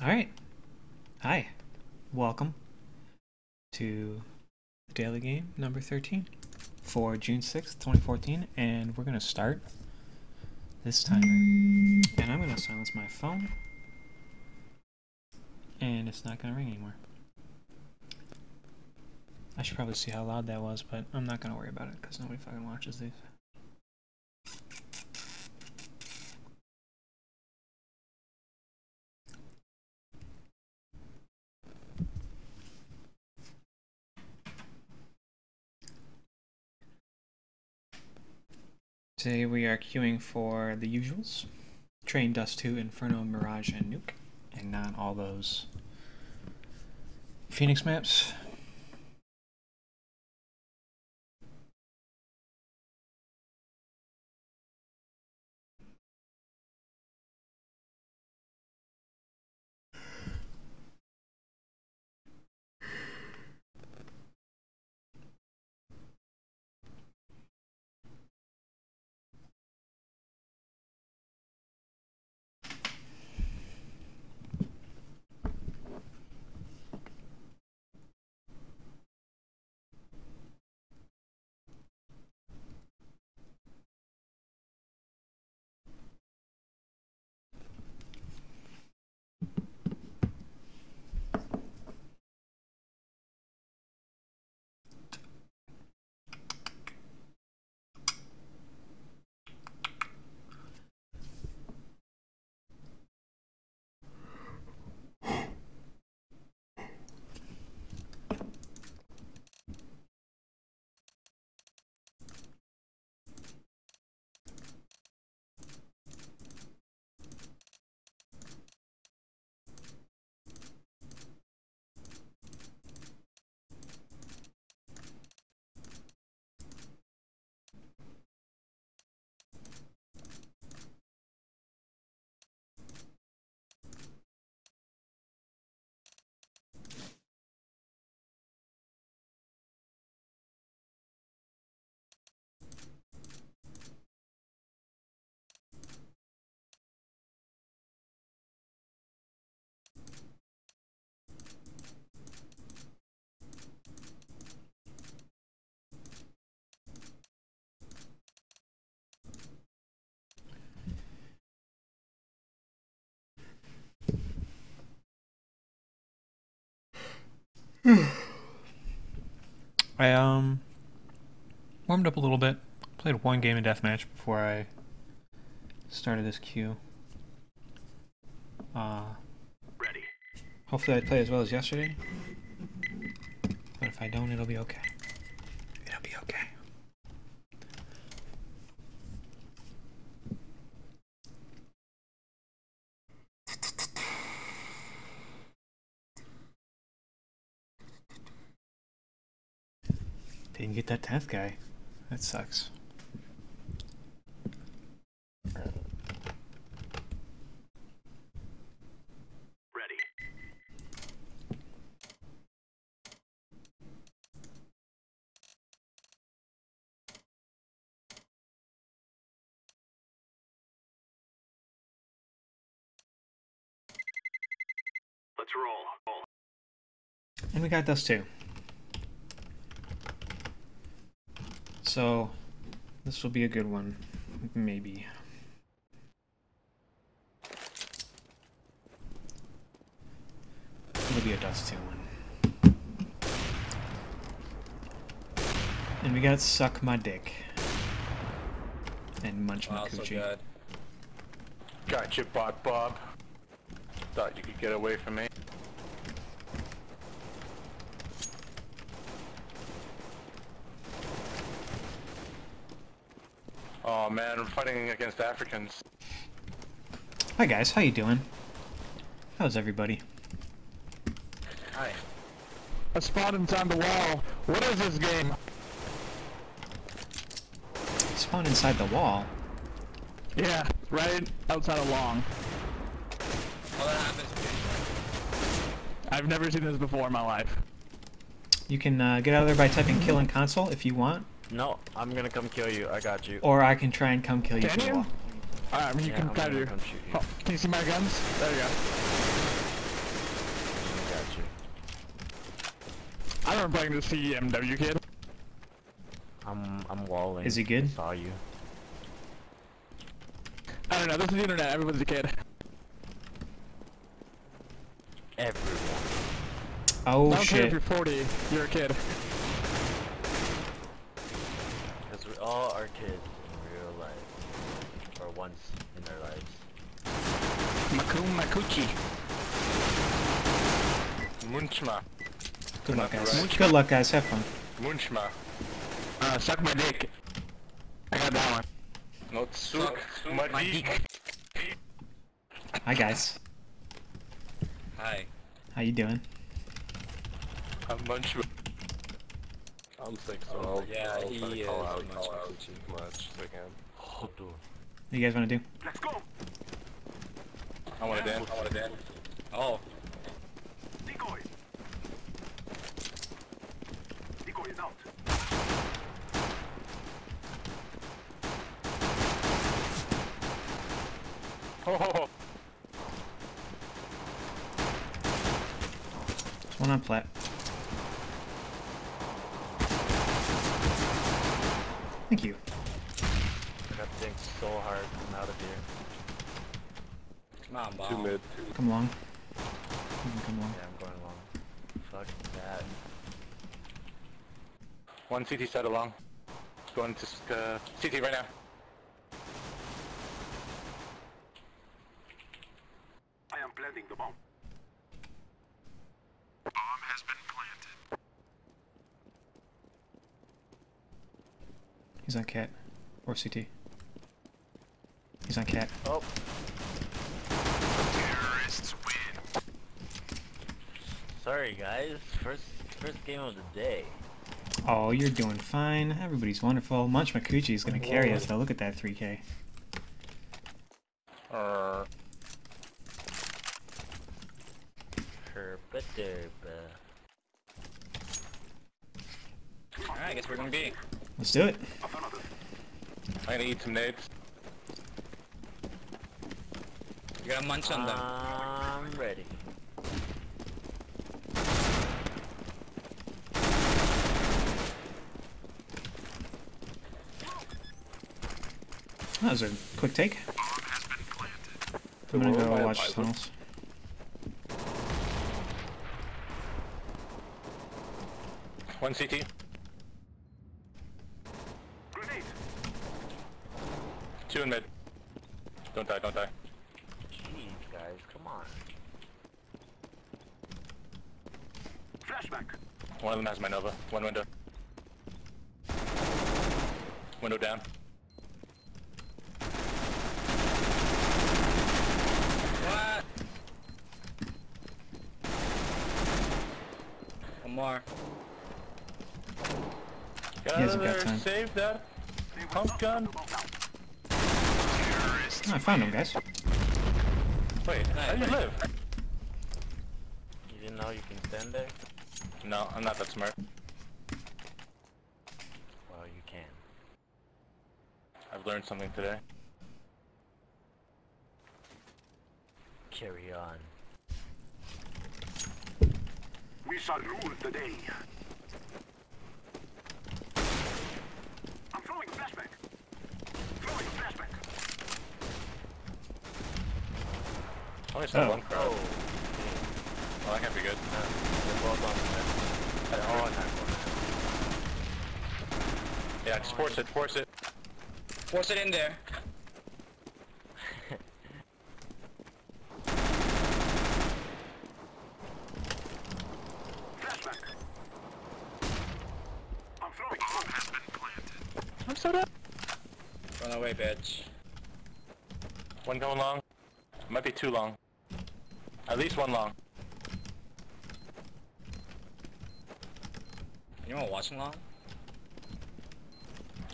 All right. Hi. Welcome to the Daily Game number 13 for June 6th, 2014. And we're going to start this timer. And I'm going to silence my phone. And it's not going to ring anymore. I should probably see how loud that was, but I'm not going to worry about it because nobody fucking watches these. Today we are queuing for the usuals. Train, Dust 2, Inferno, Mirage, and Nuke. And not all those Phoenix maps. I um warmed up a little bit. Played one game of deathmatch before I started this queue. Uh, Ready. hopefully I play as well as yesterday. But if I don't, it'll be okay. It'll be okay. Didn't get that 10th guy. That sucks. Ready. Let's roll. And we got those two. So, this will be a good one. Maybe. It'll be a Dust 2 one. And we got Suck My Dick. And Munch My Coochie. Got you, bot Bob. Thought you could get away from me. Oh man, I'm fighting against Africans. Hi guys, how you doing? How's everybody? Hi. I spawned inside the wall. What is this game? Spawn inside the wall. Yeah, right outside of Long. That happens. I've never seen this before in my life. You can uh, get out of there by typing kill in console if you want, no, I'm gonna come kill you. I got you. Or I can try and come kill you. Can you? Alright, I mean, you yeah, can I'm. Come shoot you. Oh, can you see my guns? There you go. I got you. I remember playing the CMW kid. I'm I'm walling. Is he good? I saw you. I don't know. This is the internet. Everyone's a kid. Everyone. Oh I don't shit. Care if you're 40, you're a kid. Kids in real life. Or once in their lives. Makum Makuchi. Munchma. Good luck, guys. Right. Good luck, guys. Have fun. Munchma. Uh, suck my dick. I got that one. No tsuk. dick. Hi, guys. Hi. How you doing? I'm Munchma. I'm sick, so I'll, Yeah, I'll he try to call out, call out Makuchi. as much as I can. Hold on. You guys want to do? Let's go. I want to dance. I want to dance. Oh, Decoy. Decoy is out. Ho ho ho. There's one on plat. Thank you. I got to think so hard coming out of here. Come on, Two bomb. mid. Come along. You can Come along. Yeah, I'm going along. Fuck that. One CT side along. Going to uh, CT right now. I am planting the bomb. Bomb has been planted. He's on cat. Or CT. He's on cat. Oh, Terrorists win. Sorry guys. First first game of the day. Oh, you're doing fine. Everybody's wonderful. Munch Makuchi is gonna carry us though. Look at that 3K. Uh, Herba. Alright, I guess we're gonna be. Let's do it. I'm gonna eat some nades. You gotta munch on them. I'm ready. That was a quick take. Bomb has been planted. I'm gonna go watch advisor? tunnels. One CT. Grenade. Two in mid. Don't die, don't die. Jeez, guys, come on. Flashback. One of them has my Nova. One window. Window down. What? One more. Get He out hasn't of got there. time. Save that pump gun. the bomb down. Terrorists Oh, I found him, guys. Wait, how do you live? You didn't know you can stand there? No, I'm not that smart. Well, you can. I've learned something today. Carry on. We shall rule the day. I'm throwing flashback. Throwing flashback. I only saw Oh. one crowd. Oh, Oh, that can't be good. they're both on the They're all on that one. Yeah, just force it, force it. Force it in there. Flashback. I'm throwing bomb has been planted. Run away, bitch. One going long. Might be too long. At least one long. You want watching long?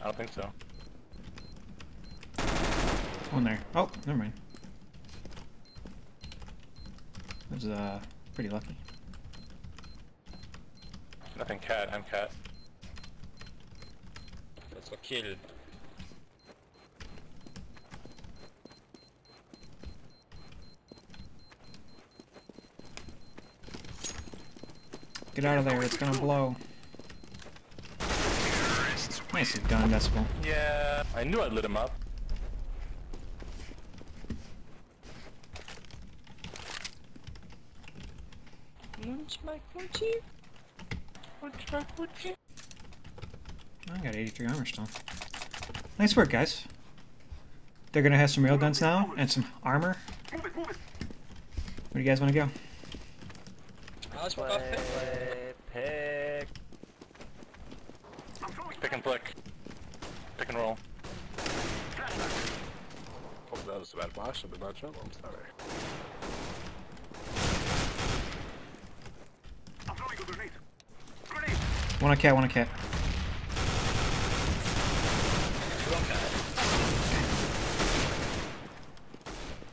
I don't think so. One there. Oh, never mind. That was uh pretty lucky. Nothing cat, I'm cat. Let's go kill. Get out of there, it's gonna blow. Nicely done, Decibel. Yeah, I knew I'd lit him up. Munch my coochie. Munch my coochie. I got 83 armor still. Nice work, guys. They're gonna have some railguns now and some armor. Move it, move it. Where do you guys want to go? Let's walk. Play, pick. Pick and flick. Pick and roll. Oh, that was a bad flash. I did not jump. I'm sorry. I'm throwing a grenade. Grenade. One a cat, one a cat.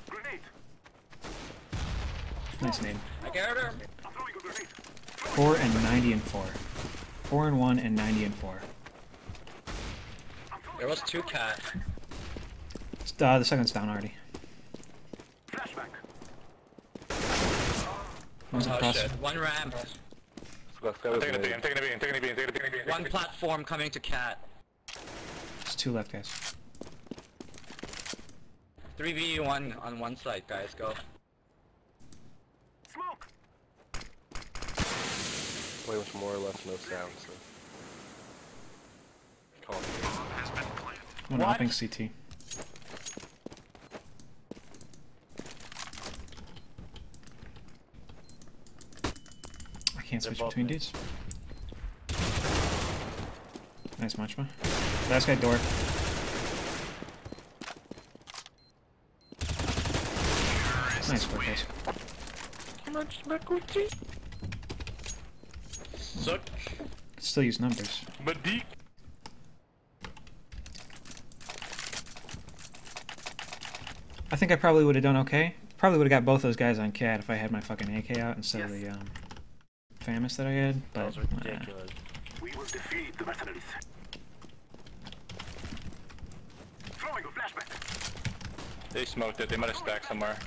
Grenade. Nice name. I got her. I'm throwing a grenade. 4 and 90 and 4. 4 and 1 and 90 and 4. There was two cat. Uh, the second's down already. One's Oh across. shit. One ramp. So that's that I'm taking a me. B, I'm taking a B, I'm taking a B, I'm taking a B, I'm taking a B. One platform coming to cat. There's two left, guys. 3v1 on one side, guys. Go. Play with more or less no sound, so. Call it. One hopping CT. I can't They're switch between mid. dudes. Nice Munchma. Last guy door. Nice work, guys. Suck. Still use numbers. Madik. I think I probably would have done okay. Probably would have got both those guys on cat if I had my fucking AK out instead of the um, FAMAS that I had. That But was uh, ridiculous. We will defeat the mercenaries. Throwing a flashback. They smoked it, they might have stacked somewhere.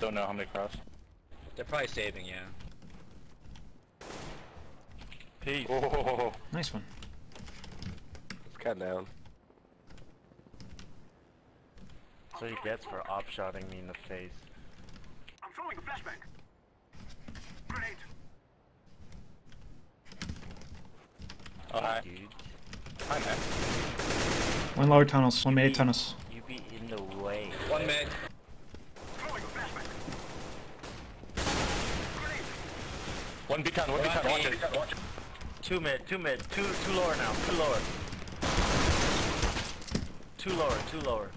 Don't know how many cross. They're probably saving, yeah. Peace. Oh, nice one. It's cat down. So he gets for op-shotting me in the face. I'm throwing a flashback. Grenade. oh hi. Dude, Hi, man. One lower tunnels. One made tunnels. you be in the way. One mid. Throwing a flashback. Grenade. One beacon, one beacon, watch it. Watch it. Two mid, two mid, two two lower now, two lower. Two lower, two lower.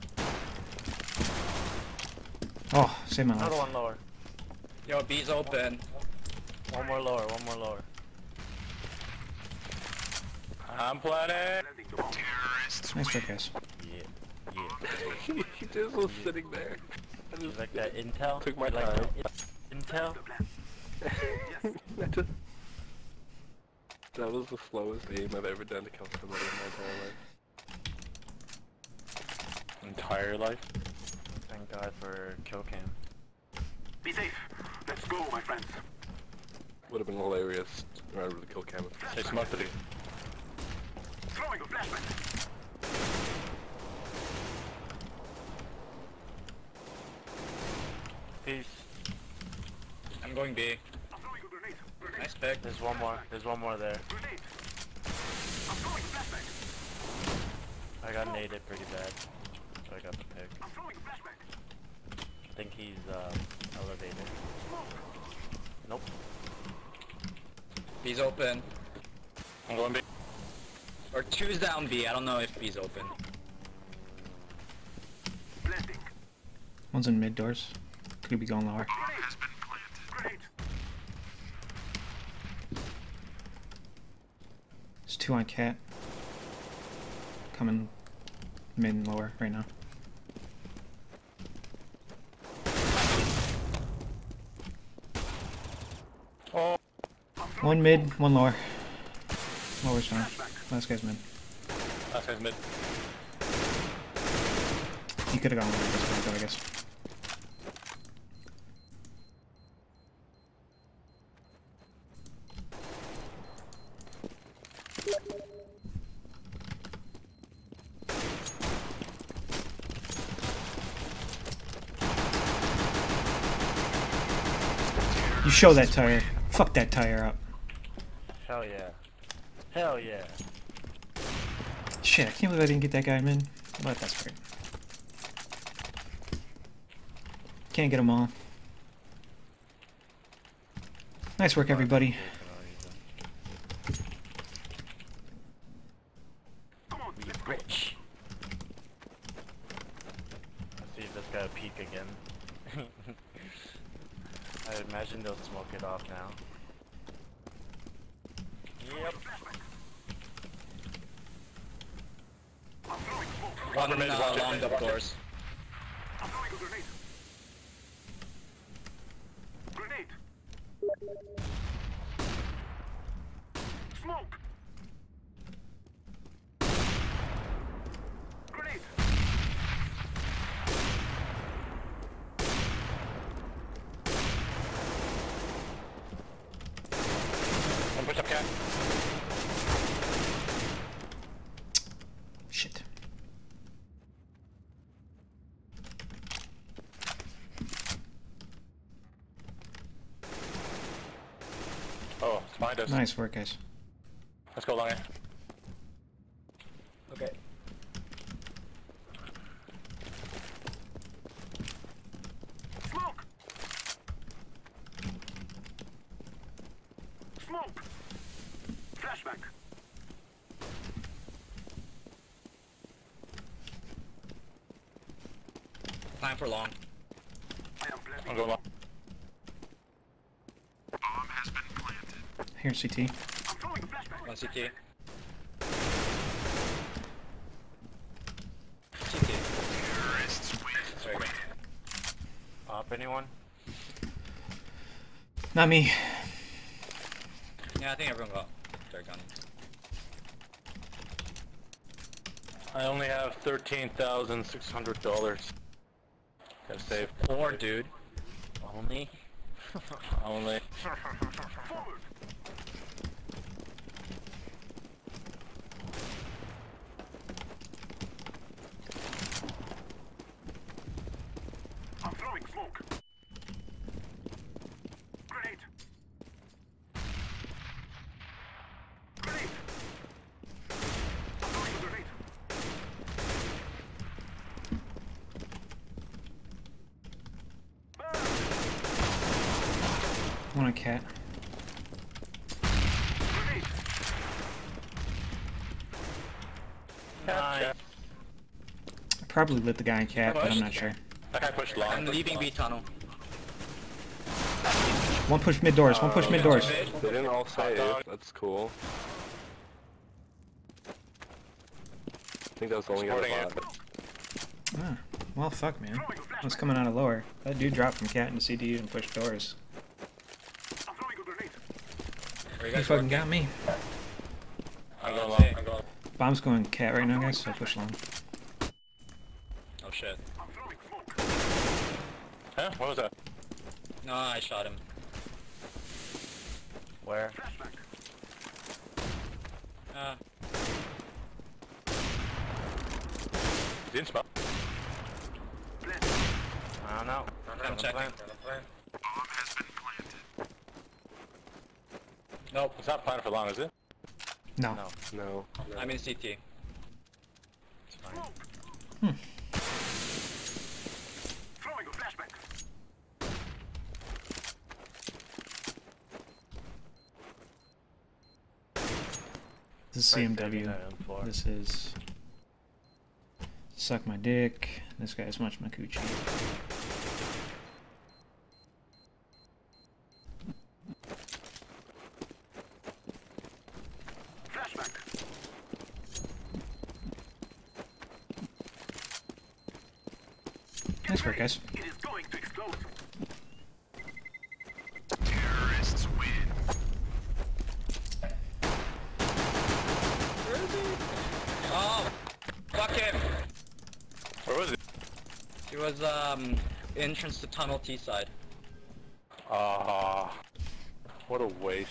Oh, save my Another life. one lower. Yo, B's open. One more lower, one more lower. I'm planning. Landing the bomb. Nice work, guys. Yeah, yeah. he just was sitting there. I You just like that intel? Took my You like time. that intel? The plan. I just- That was the slowest aim I've ever done to kill somebody in my entire life. Entire life. Thank God for kill cam. Be safe. Let's go, my friends. Would have been hilarious rather than kill cam. They smoked it. Throwing a flashback. Peace. I'm going B. I'm throwing a grenade. Grenade. Nice pick. There's one more. There's one more there. I'm throwing a. I got naded pretty bad. So I got the pick. I'm throwing a. I think he's uh elevated. Nope. B's open. I'm going B. Or two's down B. I don't know if B's open. One's in mid doors. Could be going lower. Grenade has been planted. Grenade. There's two on cat. Coming mid and lower right now. Oh, One mid, one lower. Lower's fine. Last guy's mid. last guy's mid. He could have gone lower at this point, though, I guess. You show that tire. Fuck that tire up. Hell yeah. Hell yeah. Shit, I can't believe I didn't get that guy, man. But that's great. Can't get them all. Nice work, everybody. Come on, We let's go. rich. Let's see if this guy peek again. I imagine they'll smoke it off now. Yep. I'm throwing smoke. One Grenade, uh, watch it. long double doors. I'm throwing a grenade. Grenade. Smoke. Grenade. One push up cat. Shit. Oh, it's behind us. Nice work, guys. Let's go long A. Okay. Smoke. Smoke. Flashback. Time for long. I am planting. I'm going long. Here, CT. I'm throwing a flashback. One CT. CT. There. Up anyone? Not me. Yeah, I think everyone got their gun. I only have thirteen thousand six hundred dollars. Gotta save. Four, dude. Only? Only. Forward. I'm throwing smoke. Grenade. Grenade. I'm throwing a grenade. Burn. Want a cat? Grenade. Nice. I probably lit the guy in cat, but I'm not sure. That guy pushed I'm leaving B tunnel. One push mid doors. One push mid doors. They didn't all say it. That's cool. I think that was the only guy Supporting that it. Ah, well, fuck, man. What's coming out of lower? That dude dropped from cat into CT and pushed doors. I'm throwing a grenade. Where you He guys fucking working? got me. I'm going long. I'm going. Bomb's going cat right now, guys, so push long. Oh shit. I'm throwing smoke. Huh? What was that? No, I shot him. Where? Flashback. Uh, Didn't smell. I don't know. I'm On the checking. plant. Nope, It's not planted for long, is it? No. No. No. I'm in CT. It's fine. Smoke. Throwing a flashback. This is Saving CMW. that own floor. This is suck my dick. This guy's much my coochie. Flashback. Nice work, guys. entrance to tunnel T side. Ah, uh, what a waste.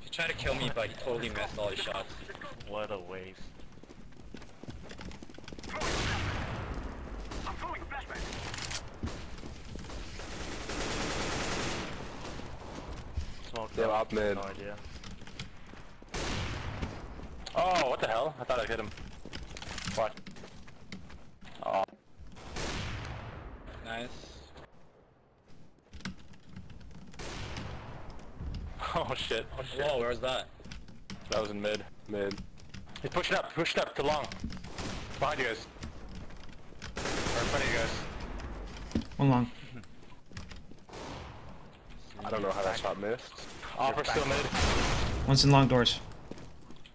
He tried to kill me, but he totally missed all his shots. What a waste. They're up mid. No idea. Oh, what the hell? I thought I hit him. Was in mid. Mid. He's pushing up, pushing up to long. Behind you guys. Or in front of you guys. One long. I don't know how that shot missed. Offer still mid. One's in long doors.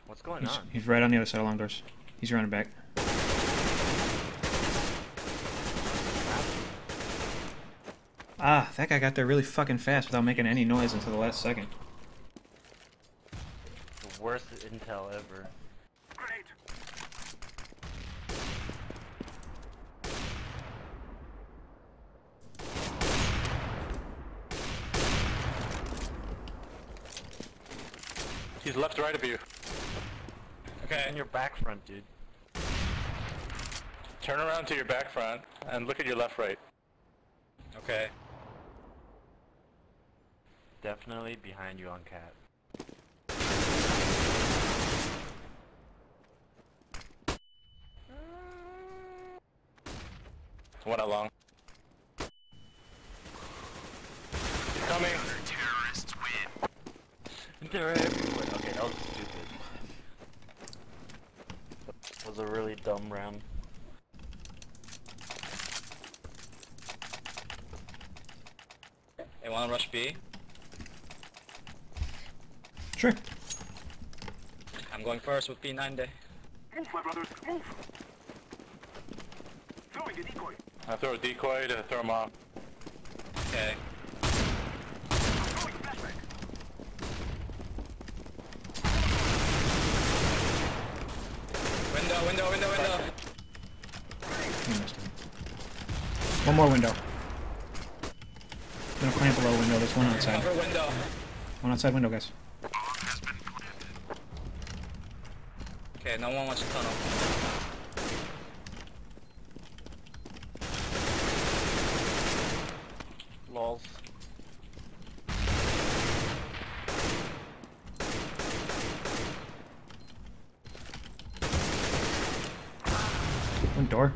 What's going He's, on? he's right on the other side of long doors. He's running back. Ah, that guy got there really fucking fast without making any noise until the last second. The worst intel ever. Grenade. He's left right of you. Okay. In your back front, dude. Turn around to your back front and look at your left right. Okay. Definitely behind you on cat. One out long. He's coming. They're everywhere. Okay, that was stupid. That was a really dumb round. Hey, wanna rush B? Sure. I'm going first with B9 day. Move, my brothers. Move. Throwing a decoy. I throw a decoy to throw him off. Okay. Throwing a flashback. Window, window, window, window. He missed him. One more window. Gonna plant below window. There's one outside. Window. One outside window, guys. Okay, no one wants to tunnel. Lols. One door.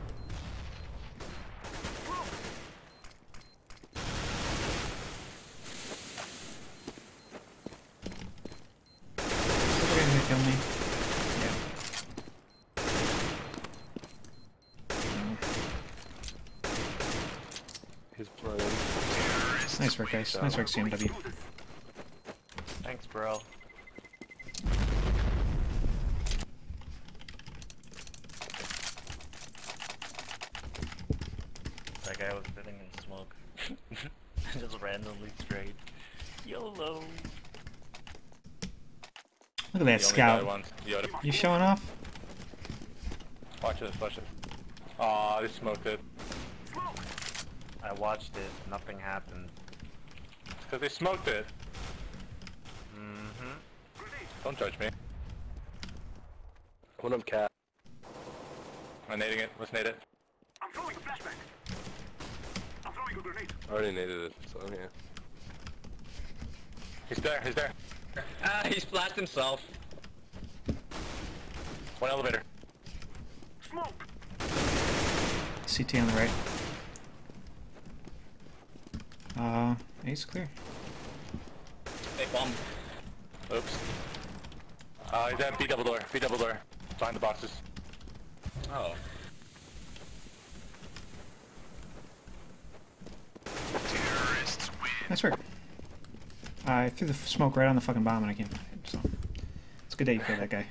Somebody gonna kill me. Yeah. He's playing. Nice work, guys. Nice work, CMW. Thanks, bro. That guy was sitting in smoke. Just randomly straight. YOLO! Look at that The scout. You showing off? Watch this, watch this. Aw, they smoked it. I watched it, nothing happened. It's because they smoked it. Mm-hmm. Don't judge me. One of cat. I'm nading it. Let's nade it. I'm throwing a flashback. I'm throwing a grenade. I already needed it, so yeah. He's there, he's there. Ah, he splashed himself. One elevator. Smoke. CT on the right. Uh, A's clear. Hey, bomb. Oops. Uh, he's at B double door. B double door. Behind the boxes. Oh. Nice work. I threw the smoke right on the fucking bomb and I can't find it, so. It's a good day you killed that guy.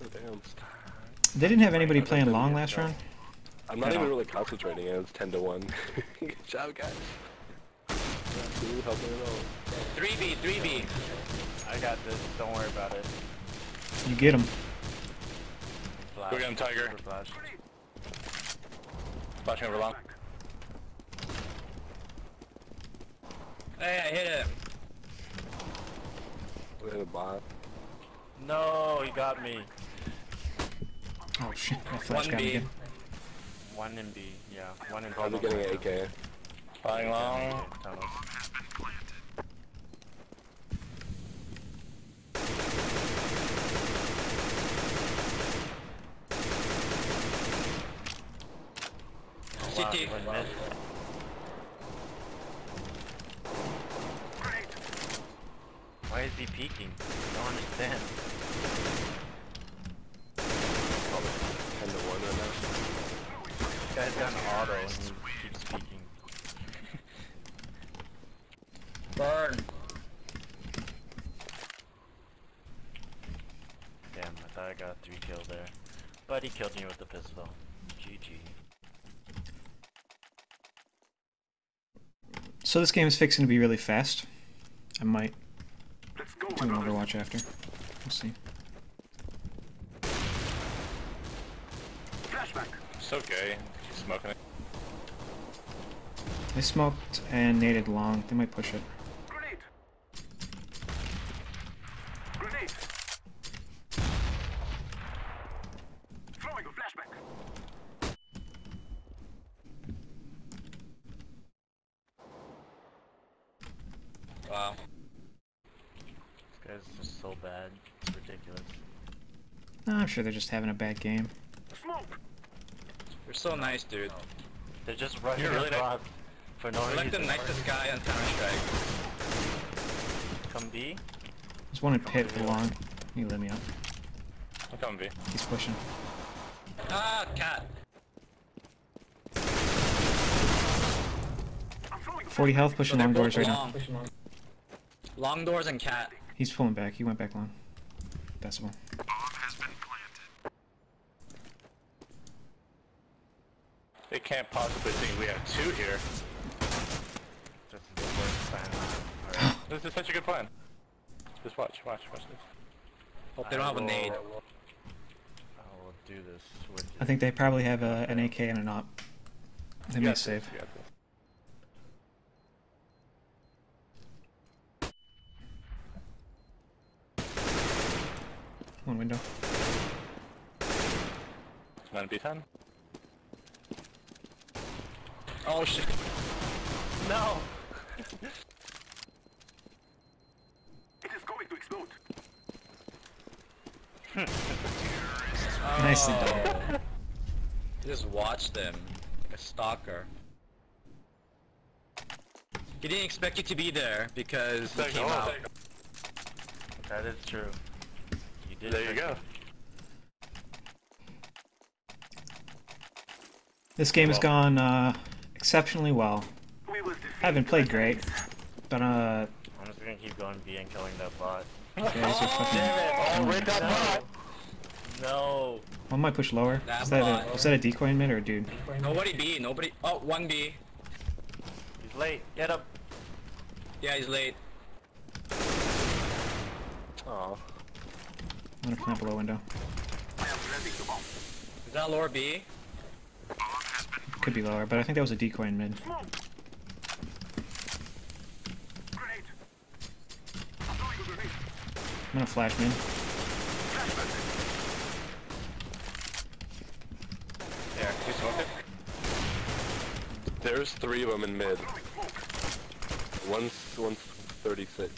Oh, damn. They didn't have anybody playing long last round. I'm not At even all. really concentrating. It was 10 to 1. Good job, guys. Ooh, helping it out. 3B, 3B. I got this, don't worry about it. You get him. Flash. Go get him, Tiger. Super Flash. Flashing over long. Hey, I hit him. We had a bot. No, he got me. Oh shit, that flash One B. again. One in B, yeah. One in Probably tunnels. getting an AK. Flying long. Tunnels. Oh, wow, CT. went mid. Why is he peeking? I don't understand. Probably 10 to 1 right now. This guy's got an auto and he keeps peeking. Burn. Damn, I thought I got three kills there. But he killed me with the pistol. GG. So this game is fixing to be really fast. I might Let's go, do an my brothers. Overwatch after. We'll see. Flashback. It's okay. Keep smoking it. They smoked and naded long. They might push it. Grenade. Grenade. Throwing a flashback. Wow. This guy's just so bad. It's ridiculous. No, I'm sure they're just having a bad game. Smoke. You're so nice, dude. They're just rushing You're really across for no You're like the reason. nicest guy on Counter Strike. Come B. There's one in pit for long. You let me up. I'm coming B. He's pushing. Ah, cat. I'm throwing a 40 health, pushing they're long doors right now. long. Long doors and cat. He's pulling back. He went back long. Decibel. They can't possibly think we have two here. This is the worst plan. Alright. This is such a good plan. Just watch, watch, watch this. Hope they don't have a nade. I will do this with I think they probably have a, an AK and an op. They You may save. you got this. One window. Nine B10. Oh shit. No! It is going to explode. Nicely Oh. done. Just watch them. Like a stalker. He didn't expect you to be there because he came out. That is true. You did There you go. This game has gone uh, exceptionally well. We will Haven't played great, but uh, I'm just gonna keep going B and killing that bot. you guys are fucking. Damn it! Oh, rate that no. bot! No! One might push lower. That Is that, bot. a, is that a decoy in mid or a dude? Nobody B, nobody. Oh, one B. He's late. Get up. Yeah, he's late. Oh. I'm gonna plant below window. I am planting the bomb. Is that lower B? Could be lower, but I think that was a decoy in mid. I'm throwing a grenade. I'm gonna flash mid. Flashback. Yeah, you smoke it? There's three of them in mid. Throwing smoke. One's, one's 36.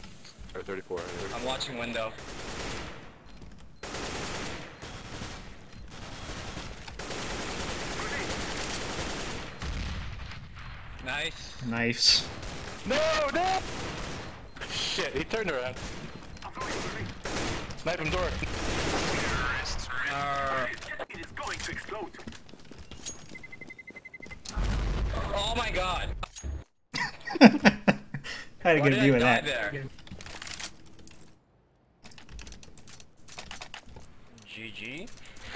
Or 34. I'm watching window. Nice. Nice. No, no! Shit, he turned around. I'm throwing a grenade. Snipe him door. Uh, It is going to explode. oh my god. Had a Why good view of that. there? GG.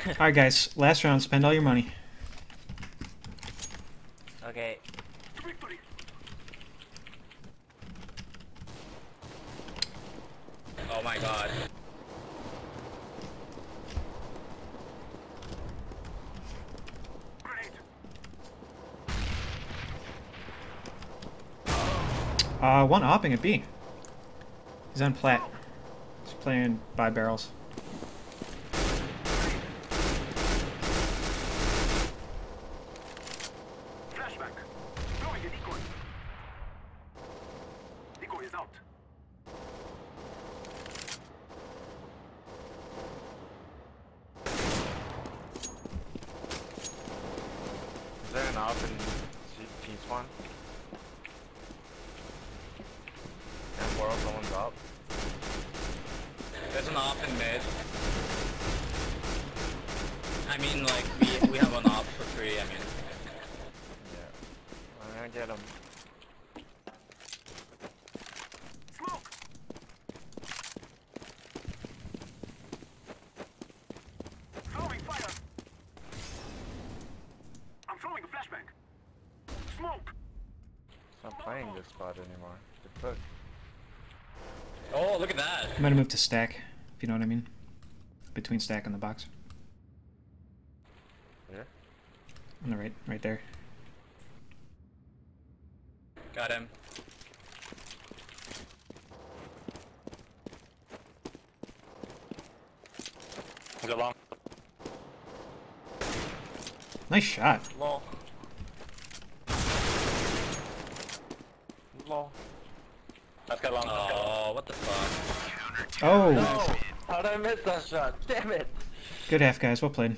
Alright, guys. Last round. Spend all your money. Okay. To victory. Oh my god. Uh, one opping at B. He's on plat. He's playing by barrels. up in C- T-spawn. And world, no one's up. There's an op in mid. I mean, like, we, we have an op for free, I mean. Yeah. I'm gonna get him. Smoke! Throwing fire! I'm throwing a flashbang! Smoke! It's this spot anymore. Good foot. Oh, look at that. I'm gonna move to stack, if you know what I mean. Between stack and the box. Where? On the right, right there. Got him. Is it long? Nice shot. Lol. Lol. That's got long. That's got long. Oh, what the fuck? Oh, No! How did I miss that shot? Damn it! good half, guys. Well played.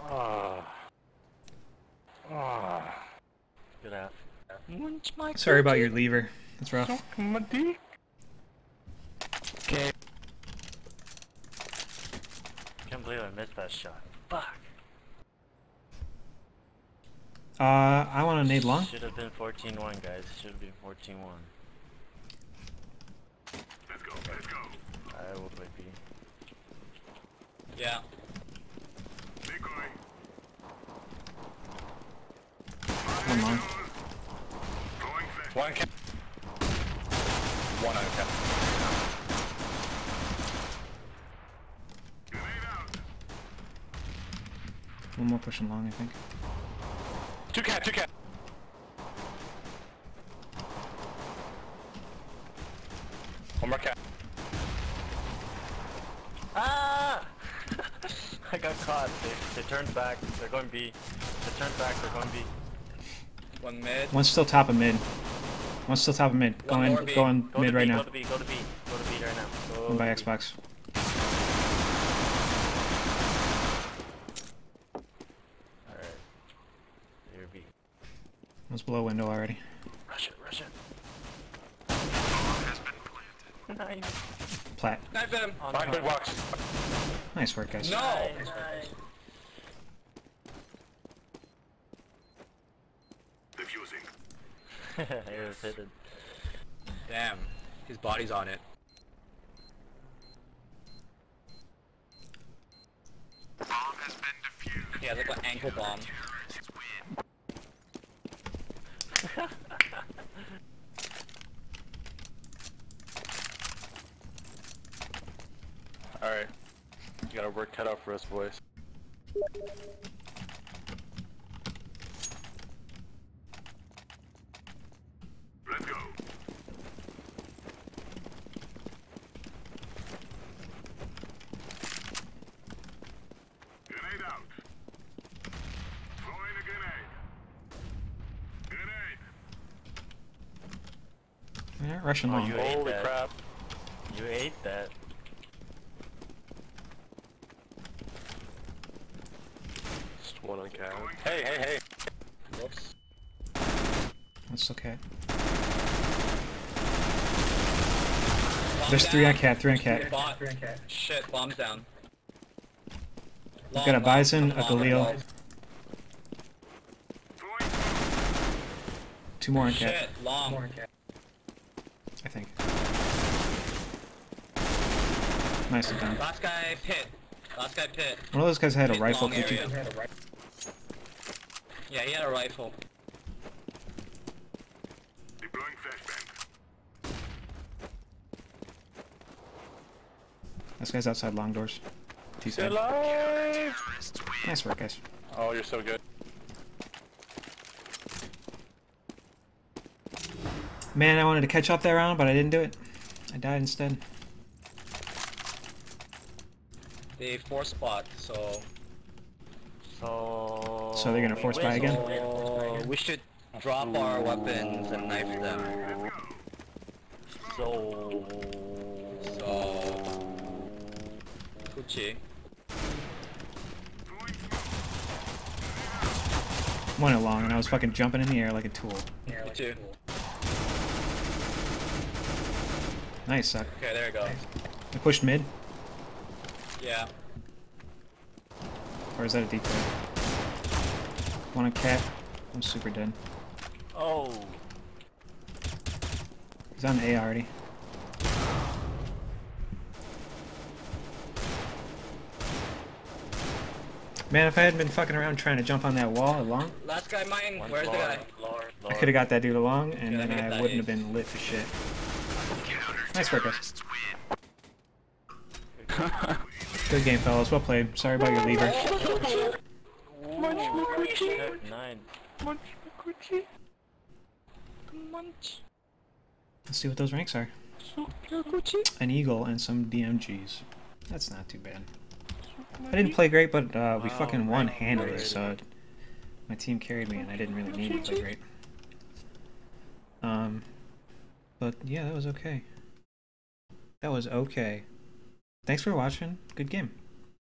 Ah. Ah. Good half. Sorry about your lever. That's rough. Okay. dick. Can't believe I missed that shot. Fuck. Uh, I want to nade long. Should have been 14-1, guys. Should have been 14-1. Let's go, let's go. I will play B. Yeah. One long. One cap. One on cap. One more pushing long, I think. Two cat, two cat. One more cat. Ah! I got caught. They, they turned back. They're going B. They turned back. They're going B. One mid. One's still top of mid. One's still top of mid. One Going, more B. going Go mid to right B, now. Go to B. Go to B. Go to B right now. Go One by B. Xbox. Alright. You're B. One's below window already. Rush it. Rush it. Nice. Plat. Knife him. On Behind big top. Nice work, guys. No! Nice. Defusing. it was hidden. Damn. His body's on it. He has been defused. Yeah, like an ankle bomb. Alright. You got our work cut out for us, boys. Let's go. Grenade out. Throwing a grenade. Grenade. Yeah, Russian Oh, you ate Holy that. crap. You ate that. Just one on cat. Hey, hey, hey. Whoops. That's okay. Bomb There's three on down. cat, three on cat. Bomb. Shit, bomb's down. We've got a Bizon, long, a long, Galil. long. Throwing Two more on cat, Shit, long. I think. Nicely done. Last guy pit. Last guy pit. One of those guys had a rifle, long could you? Yeah, he had a rifle. deploying flashbang. This guy's outside long doors. T Stay side. alive! Nice work, guys. Oh, you're so good. Man, I wanted to catch up that round, but I didn't do it. I died instead. They four spot, so So. So they're gonna force buy again? so we should drop our weapons and knife them. So. So Gucci. Throwing smoke. One along, and I was fucking jumping in the air like a tool. Me too. Nice, suck. Okay, there it goes. I pushed mid, Yeah. or is that a decoy? One a cat. I'm super dead. Oh. He's on A already. Man, if I hadn't been fucking around trying to jump on that wall along, Last guy mine. One Where's the lower, guy? Lower, I could have got that dude along, and Yeah, then I I wouldn't have been lit for shit. Nice work, guys. Good game, fellas. Well played. Sorry about your lever. Shit, Nine. Let's see what those ranks are. An eagle and some DMGs. That's not too bad. I didn't play great, but uh, we fucking won handily, so my team carried me, and I didn't really need to play great. Um, but yeah, that was okay. That was okay. Thanks for watching. Good game.